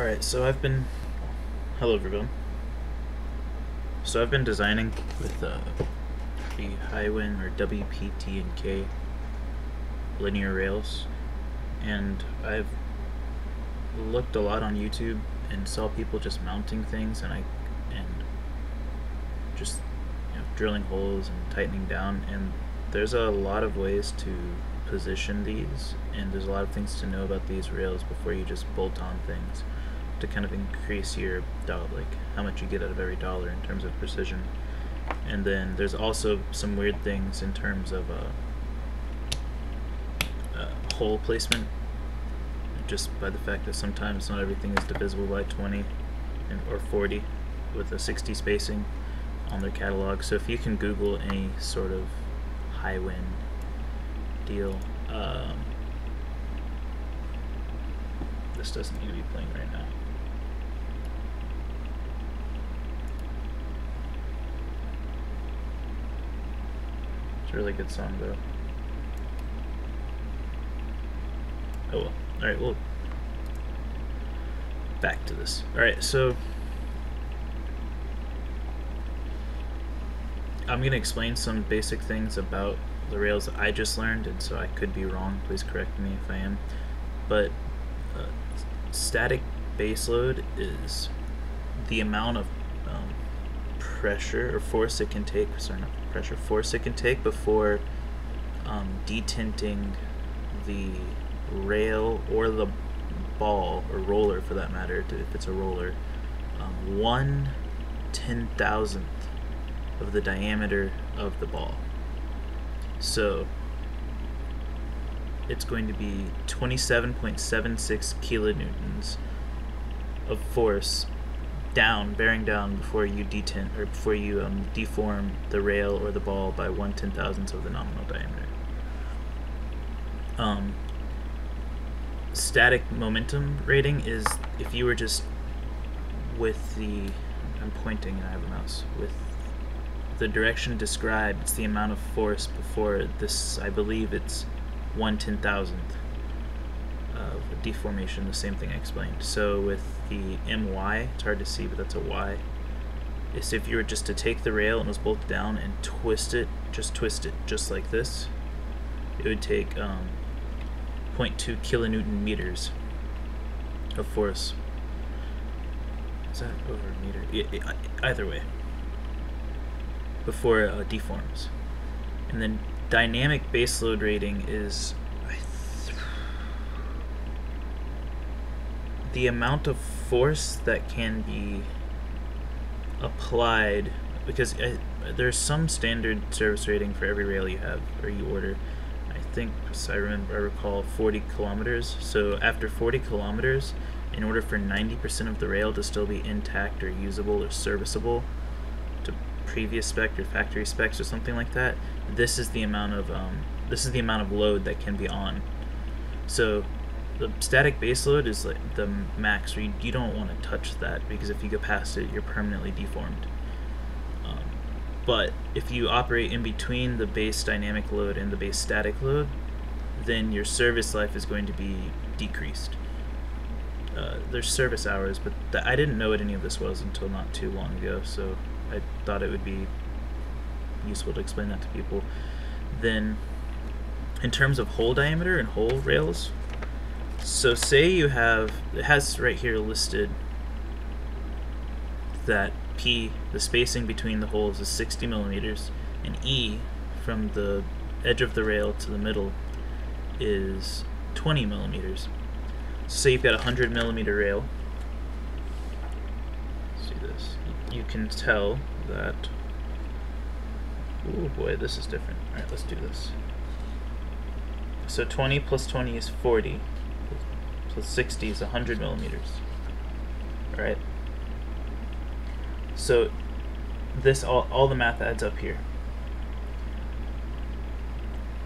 Alright, so I've been. Hello, everyone. So I've been designing with uh, the Hiwin or WPTNK linear rails, and I've looked a lot on YouTube and saw people just mounting things, and I and just you know, drilling holes and tightening down, and there's a lot of ways to position these, and there's a lot of things to know about these rails before you just bolt on things to kind of increase your dollar, like how much you get out of every dollar in terms of precision. And then there's also some weird things in terms of uh, uh, hole placement, just by the fact that sometimes not everything is divisible by 20 and, or 40 with a 60 spacing on their catalog. So if you can Google any sort of Hiwin deal, um, this doesn't need to be playing right now. It's a really good song, though. Oh well. Alright, well. Back to this. Alright, so. I'm going to explain some basic things about the rails that I just learned, and so I could be wrong. Please correct me if I am. But uh, static baseload is the amount of um, pressure or force it can take. Sorry, not pressure, force it can take before um, detinting the rail or the ball or roller for that matter, if it's a roller, um, one ten thousandth of the diameter of the ball. So it's going to be 27.76 kilonewtons of force down, bearing down before you detint or before you um, deform the rail or the ball by one ten thousandths of the nominal diameter. Um, static momentum rating is if you were just with the I'm pointing and I have a mouse with the direction described it's the amount of force before this I believe it's one ten thousandth deformation the same thing I explained so with the my it's hard to see but that's a y is if you were just to take the rail and was bolted down and twist it just twist it just like this it would take um, 0.2 kilonewton meters of force. Is that over a meter? either way. Before it uh, deforms. And then dynamic baseload rating is the amount of force that can be applied because I, uh, there's some standard service rating for every rail you have or you order I think I remember I recall 40 kilometers. So after 40 kilometers, in order for 90% of the rail to still be intact or usable or serviceable to previous spec or factory specs or something like that, this is the amount of um, this is the amount of load that can be on. So the static base load is like the max where you, don't want to touch that because if you go past it, you're permanently deformed. But if you operate in between the base dynamic load and the base static load, then your service life is going to be decreased. Uh, there's service hours, but I didn't know what any of this was until not too long ago, so I thought it would be useful to explain that to people. Then, in terms of hole diameter and hole rails, so say you have, it has right here listed that P, the spacing between the holes is 60 millimeters, and E, from the edge of the rail to the middle, is 20 millimeters. So say you've got a 100 millimeter rail. Let's see this. You can tell that. Oh boy, this is different. Alright, let's do this. So 20 plus 20 is 40, plus 60 is 100 millimeters. Alright, so this all, all the math adds up here.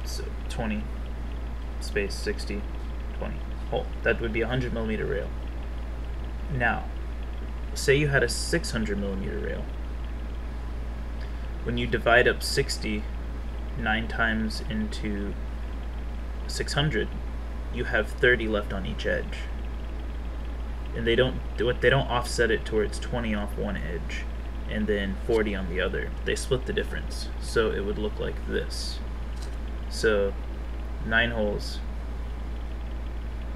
So 20 space 60 20 hole. That would be a 100 millimeter rail. Now, say you had a 600 millimeter rail. When you divide up 60 nine times into 600, you have 30 left on each edge. and they don't do. They don't offset it towards 20 off one edge, and then 40 on the other. They split the difference, so it would look like this. So, nine holes,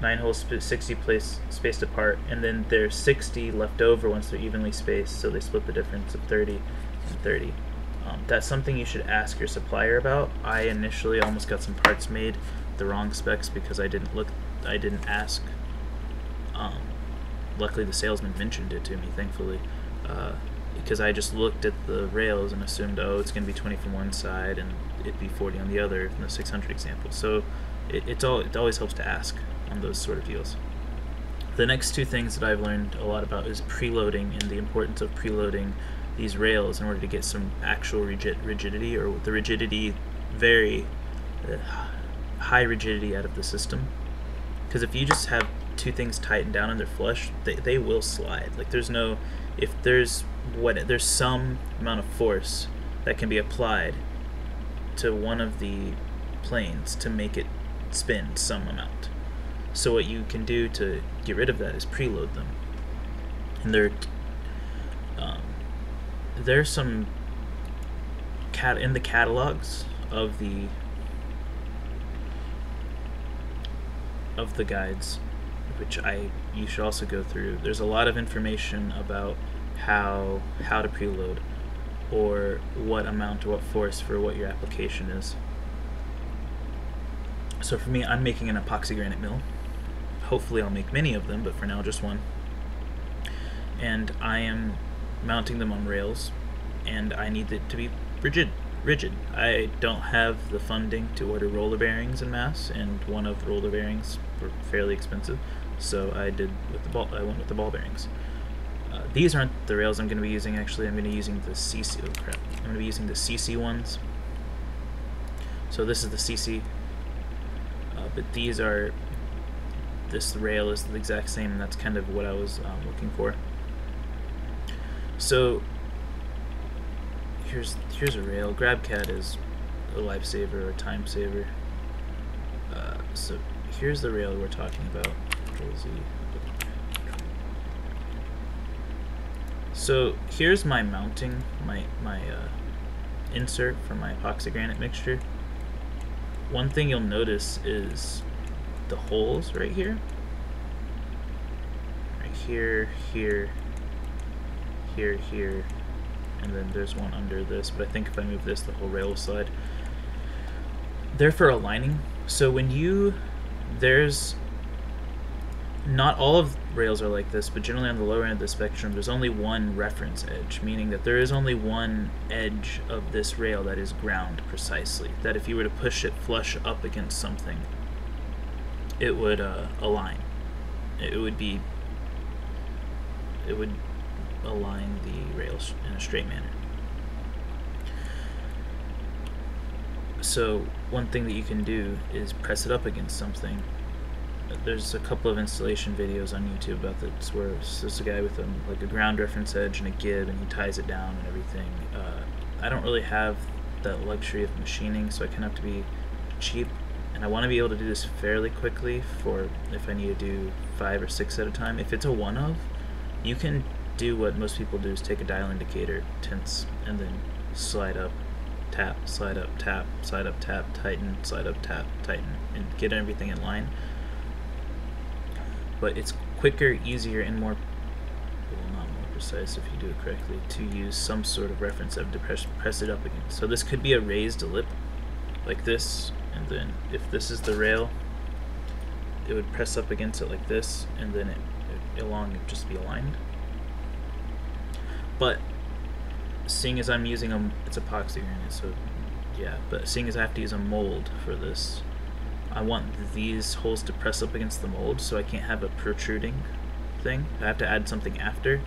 nine holes 60 place spaced apart, and then there's 60 left over once they're evenly spaced. So they split the difference of 30 and 30. Um, that's something you should ask your supplier about. I initially almost got some parts made the wrong specs because I didn't look, I didn't ask. Um, luckily, the salesman mentioned it to me, thankfully, uh, because I just looked at the rails and assumed, oh, it's going to be 20 from one side and it'd be 40 on the other in the 600 example. So it, it's all, it always helps to ask on those sort of deals. The next two things that I've learned a lot about is preloading and the importance of preloading these rails in order to get some actual rigid rigidity or the rigidity very uh, high rigidity out of the system. Because if you just have two things tightened down and they're flush, they, they will slide. Like there's no, if there's what there's some amount of force that can be applied to one of the planes to make it spin some amount. So what you can do to get rid of that is preload them. And there, um, there's some cat in the catalogs of the of the guides, which I you should also go through. There's a lot of information about how how to preload or what amount or what force for what your application is. So for me, I'm making an epoxy granite mill. Hopefully I'll make many of them, but for now just one. And I am mounting them on rails, and I need it to be rigid. Rigid. I don't have the funding to order roller bearings in mass, and one of the roller bearings were fairly expensive, so I did with the ball. I went with the ball bearings. Uh, these aren't the rails I'm going to be using. Actually, I'm going to be using the CC. Oh crap! I'm going to be using the CC ones. So this is the CC, uh, but these are. This rail is the exact same, and that's kind of what I was um, looking for. So here's here's a rail. GrabCAD is a lifesaver or a time saver. Uh, so here's the rail we're talking about. Z. So here's my mounting, my my uh, insert for my epoxy granite mixture. One thing you'll notice is the holes right here. Right here, here, here, here, and then there's one under this, but I think if I move this, the whole rail will slide. They're for aligning. So when you, there's, not all of rails are like this, but generally on the lower end of the spectrum, there's only one reference edge, meaning that there is only one edge of this rail that is ground precisely. That if you were to push it flush up against something, it would uh, align. It would be, it would align the rails in a straight manner. So one thing that you can do is press it up against something. There's a couple of installation videos on YouTube about this where there's a guy with a, like a ground reference edge and a gib and he ties it down and everything. Uh, I don't really have that luxury of machining so I kind of have to be cheap and I want to be able to do this fairly quickly for if I need to do five or six at a time. If it's a one of, you can do what most people do is take a dial indicator, tense, and then slide up, tap, slide up, tap, slide up, tap, tighten, slide up, tap, tighten, and get everything in line. But it's quicker, easier, and more, well, not more precise if you do it correctly, to use some sort of reference of to press, it up against. So this could be a raised lip, like this, and then if this is the rail, it would press up against it like this, and then it, it along would just be aligned. But seeing as I'm using a, it's epoxy granite, so yeah, but seeing as I have to use a mold for this, I want these holes to press up against the mold so I can't have a protruding thing. I have to add something after.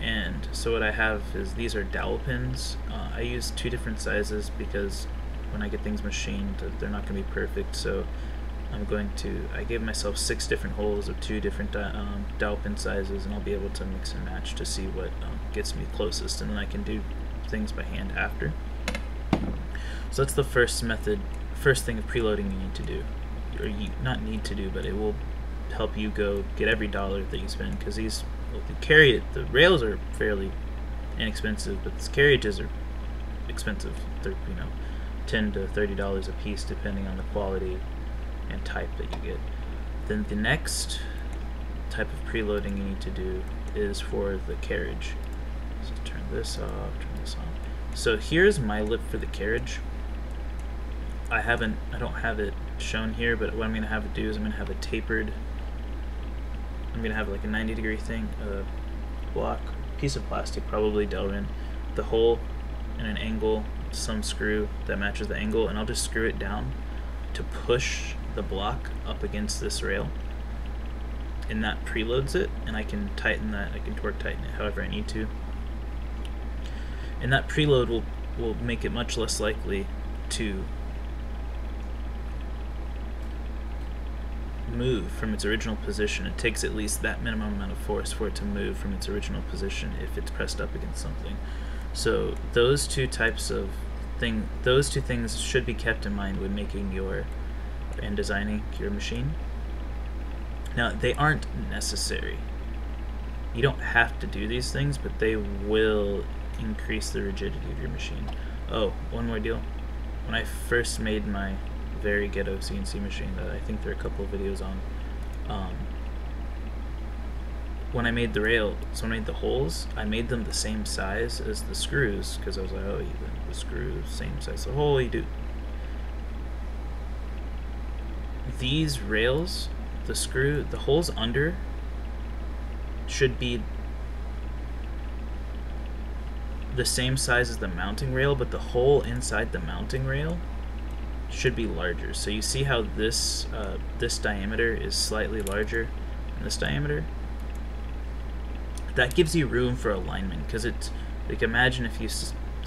And so what I have is these are dowel pins. Uh, I use two different sizes because when I get things machined, they're not going to be perfect. So I'm going to, I gave myself six different holes of two different um, dowel pin sizes and I'll be able to mix and match to see what um, gets me closest and then I can do things by hand after. So that's the first method, first thing of preloading you need to do, or you not need to do, but it will help you go get every dollar that you spend because these the carry the rails are fairly inexpensive, but the carriages are expensive. They're you know ten to thirty dollars a piece depending on the quality and type that you get. Then the next type of preloading you need to do is for the carriage. So turn this off, turn this on. So here's my lip for the carriage. I haven't, I don't have it shown here, but what I'm gonna have it do is I'm gonna have a tapered, I'm gonna have like a 90 degree thing, a block, piece of plastic, probably Delrin, the hole in an angle, some screw that matches the angle, and I'll just screw it down to push the block up against this rail and that preloads it and I can tighten that I can torque tighten it however I need to and that preload will will make it much less likely to move from its original position it takes at least that minimum amount of force for it to move from its original position if it's pressed up against something so those two types of thing those two things should be kept in mind when making your and designing your machine. Now, they aren't necessary. You don't have to do these things, but they will increase the rigidity of your machine. Oh, one more deal. When I first made my very ghetto CNC machine that I think there are a couple videos on, um, when I made the rail, so I made the holes, I made them the same size as the screws because I was like, oh, the screws same size the hole. You do these rails, the screw, the holes under should be the same size as the mounting rail, but the hole inside the mounting rail should be larger. So you see how this uh, this diameter is slightly larger than this diameter? That gives you room for alignment because it's like imagine if you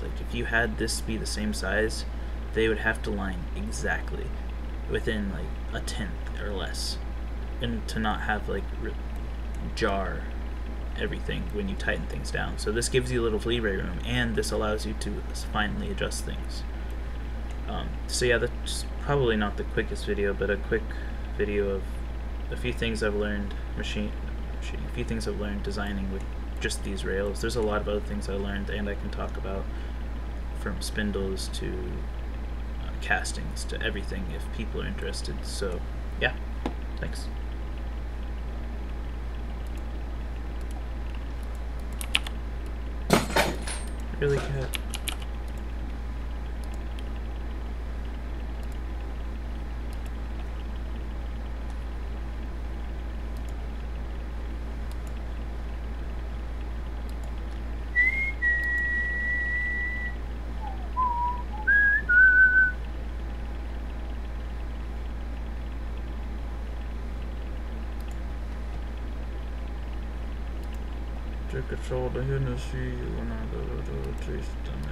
like if you had this be the same size, they would have to line exactly within like a tenth or less, and to not have like jar everything when you tighten things down. So this gives you a little leeway room, and this allows you to finally adjust things. Um, so yeah, that's probably not the quickest video, but a quick video of a few things I've learned machine, machine a few things I've learned designing with just these rails. There's a lot of other things I learned, and I can talk about from spindles to castings to everything if people are interested. So, yeah, thanks. Really, cat? Take a shot of Hennessy when I go to taste them.